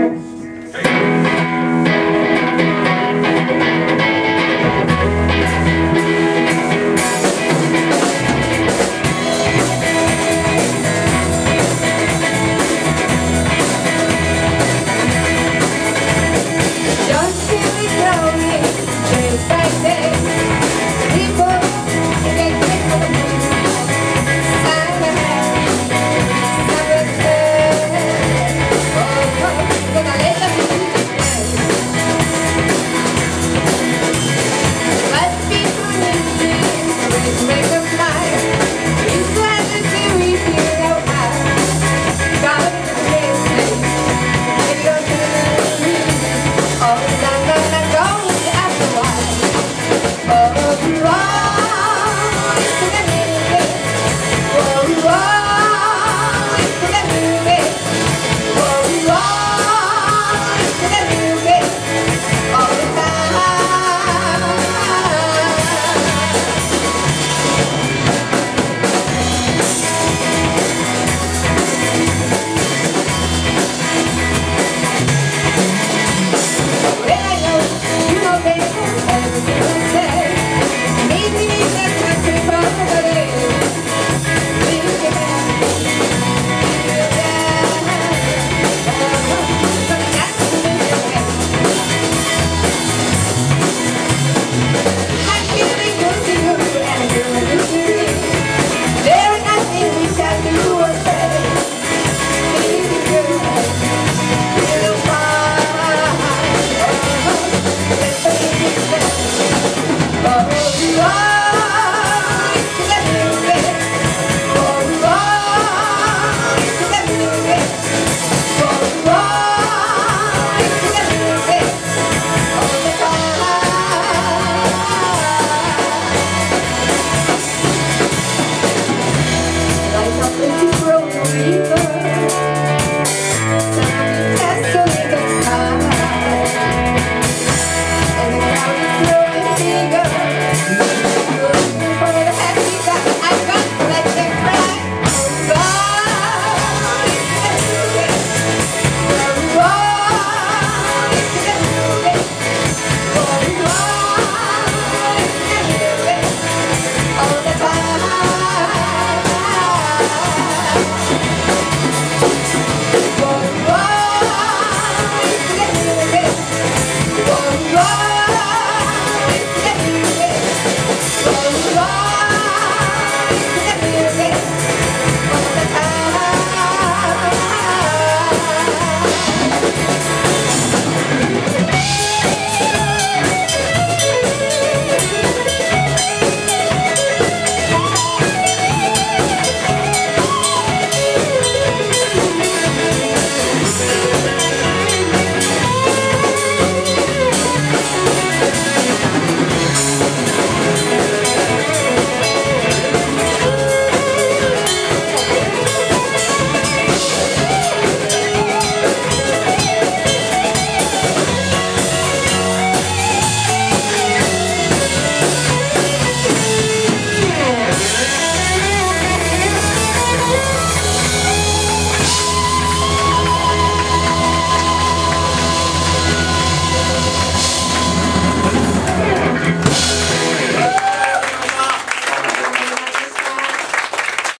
Yes.